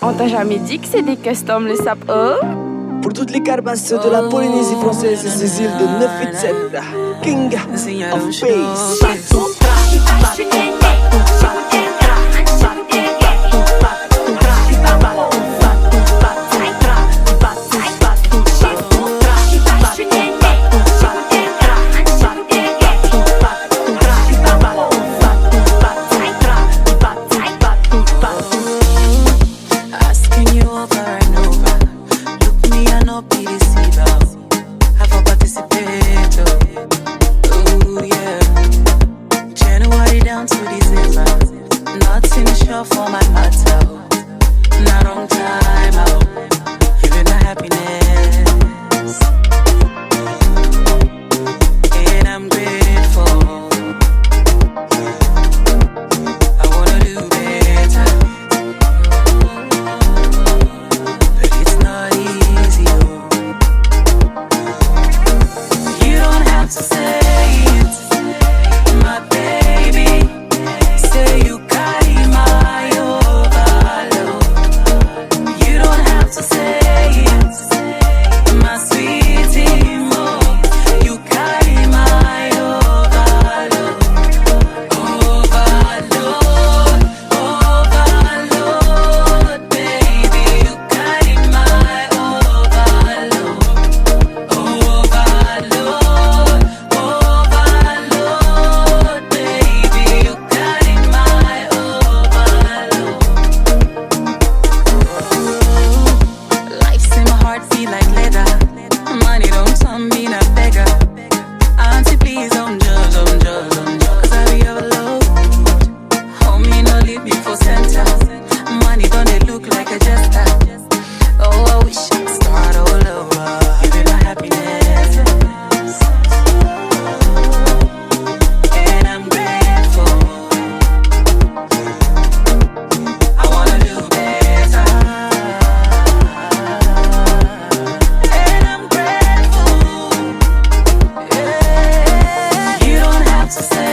On t'a jamais dit que c'est des customs le sap oh? Pour toutes les carbasseux de la Polynésie française et ses îles de 987, King of Space. sucesso. necessary.